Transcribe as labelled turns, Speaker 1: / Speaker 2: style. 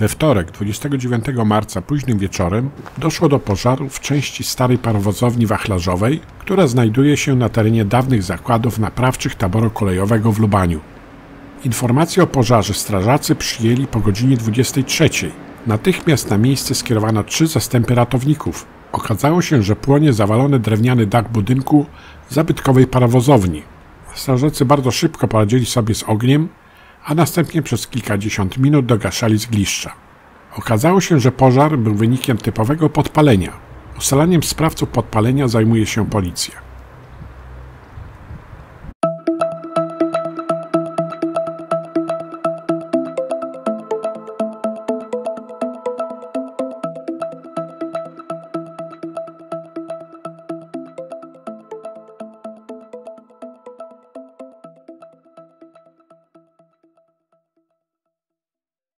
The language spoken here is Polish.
Speaker 1: We wtorek, 29 marca, późnym wieczorem, doszło do pożaru w części starej parowozowni wachlarzowej, która znajduje się na terenie dawnych zakładów naprawczych taboru kolejowego w Lubaniu. Informację o pożarze strażacy przyjęli po godzinie 23. Natychmiast na miejsce skierowano trzy zastępy ratowników. Okazało się, że płonie zawalony drewniany dach budynku zabytkowej parowozowni. Strażacy bardzo szybko poradzili sobie z ogniem, a następnie przez kilkadziesiąt minut dogaszali zgliszcza. Okazało się, że pożar był wynikiem typowego podpalenia. Ustalaniem sprawców podpalenia zajmuje się policja.